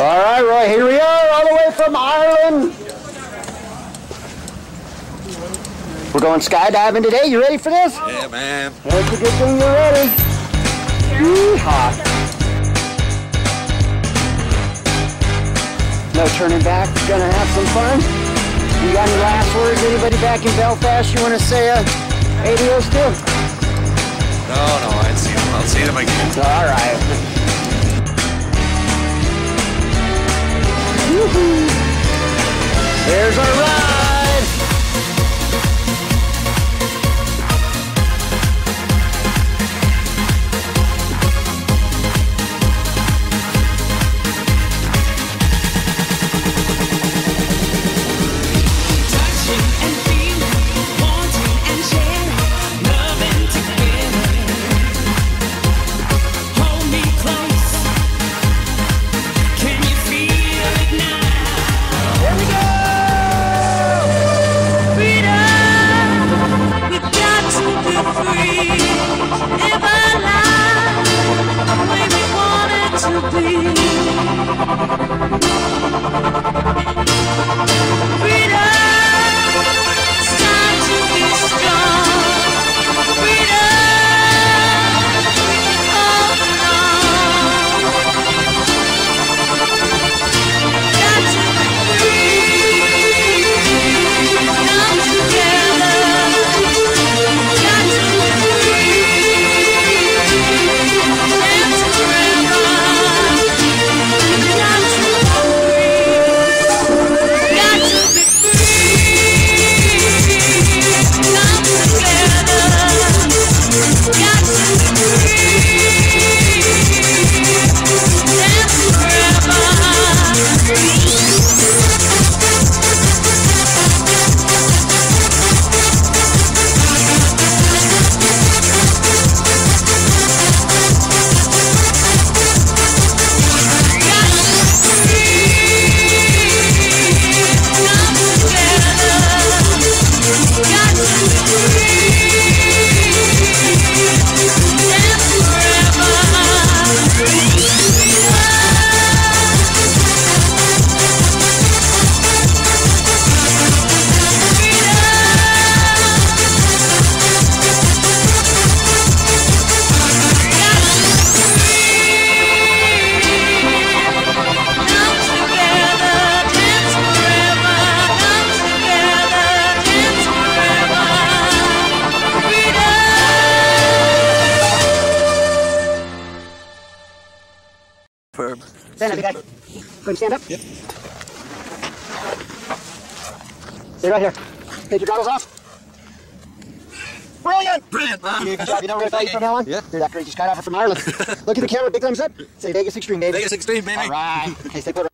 All right, Roy, here we are, all the way from Ireland. We're going skydiving today. You ready for this? Yeah, man. That's a good thing you're ready. Yeehaw. No turning back. Gonna have some fun. You got any last words? Anybody back in Belfast you want to say uh, adios to? No, no, I'd see them. I'll see them again. All right. There's our Superb. Stand up, you guys. Go and stand up. Yep. Stay right here. Take your goggles off. Brilliant! Brilliant, man. You, good job. You know where to from now on? Yeah. You're that great. You skydiver from Ireland. Look at the camera. Big thumbs up. Say Vegas Extreme, baby. Vegas Extreme, baby. All right. Okay, stay put.